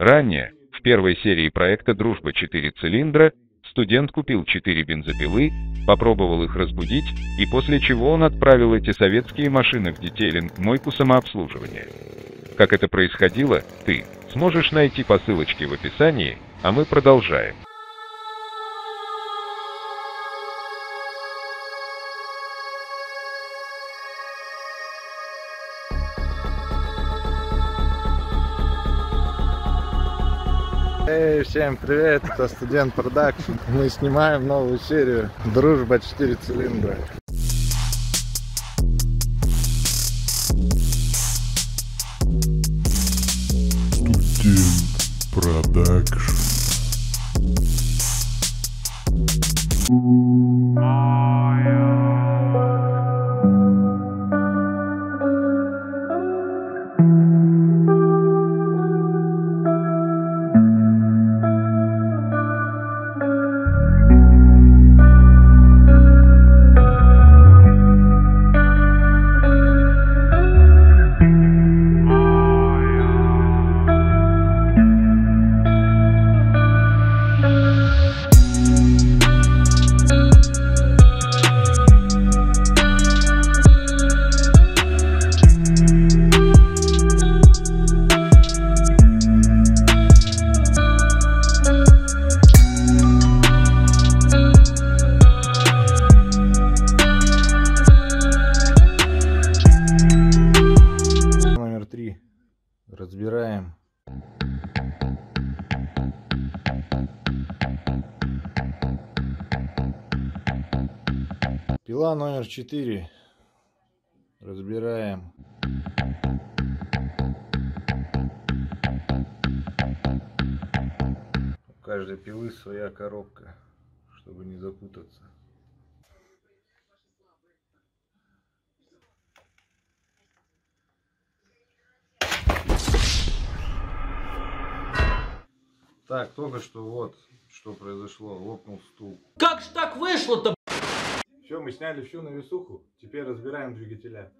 Ранее, в первой серии проекта «Дружба 4 цилиндра» студент купил 4 бензопилы, попробовал их разбудить, и после чего он отправил эти советские машины в детейлинг мойку самообслуживания. Как это происходило, ты сможешь найти по ссылочке в описании, а мы продолжаем. Эй, всем привет, это студент продакшн. Мы снимаем новую серию Дружба 4 цилиндра. Студент продакшн. Пила номер четыре. Разбираем. У каждой пилы своя коробка, чтобы не запутаться. Так, только что вот что произошло. Лопнул стул. Как ж так вышло-то? Мы сняли всю навесуху. Теперь разбираем двигателя.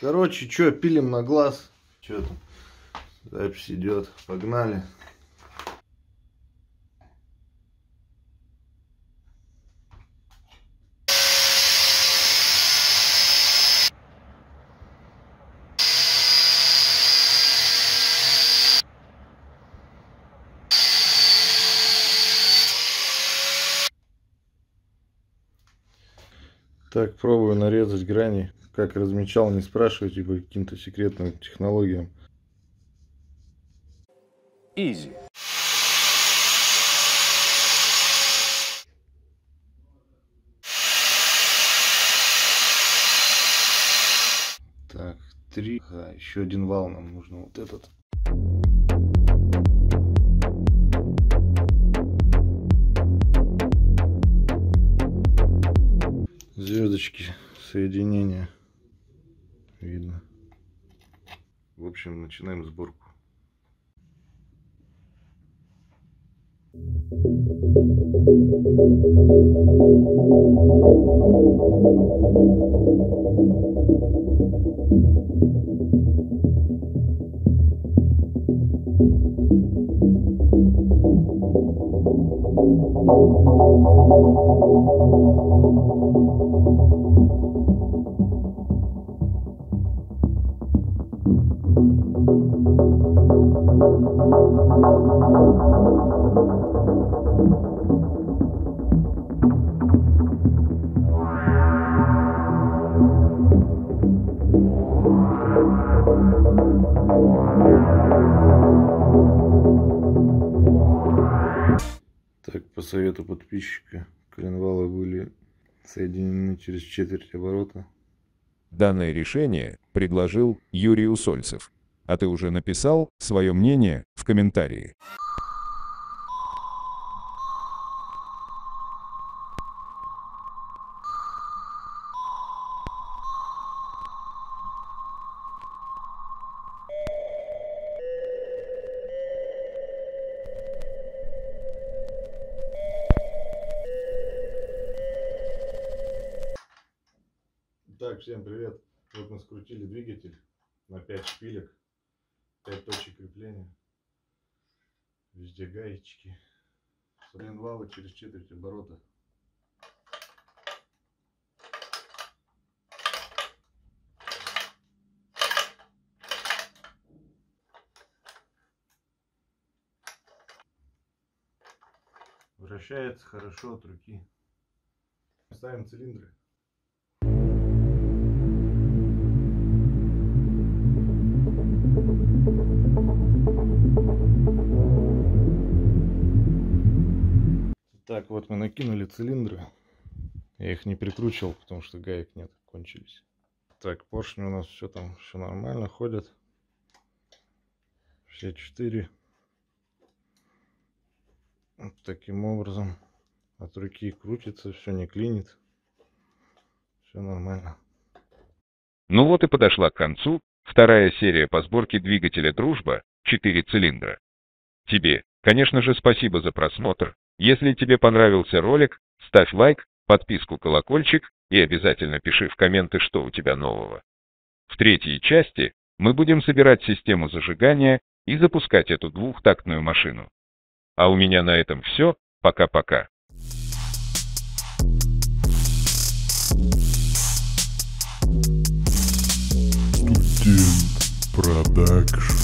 Короче, что, пилим на глаз. Что там? Запись идет. Погнали. Так, пробую нарезать грани как размечал, не спрашивайте по каким-то секретным технологиям. Easy. Так, три. Ага, еще один вал нам нужно вот этот. звездочки соединения видно. В общем, начинаем сборку. Так, по совету подписчика, коленвалы были соединены через четверть оборота. Данное решение предложил Юрий Усольцев. А ты уже написал свое мнение в комментарии. Так, всем привет. Вот мы скрутили двигатель на 5 шпилек, 5 точек крепления. Везде гаечки. Коленвалы через четверть оборота. Вращается хорошо от руки. Ставим цилиндры. Так, вот мы накинули цилиндры. Я их не прикручивал, потому что гаек нет, кончились. Так, поршни у нас все там, все нормально, ходят. Все четыре. Вот таким образом. От руки крутится, все не клинит. Все нормально. Ну вот и подошла к концу вторая серия по сборке двигателя «Дружба» 4 цилиндра. Тебе, конечно же, спасибо за просмотр. Если тебе понравился ролик, ставь лайк, подписку, колокольчик и обязательно пиши в комменты, что у тебя нового. В третьей части мы будем собирать систему зажигания и запускать эту двухтактную машину. А у меня на этом все. Пока-пока. Студент Продакшн.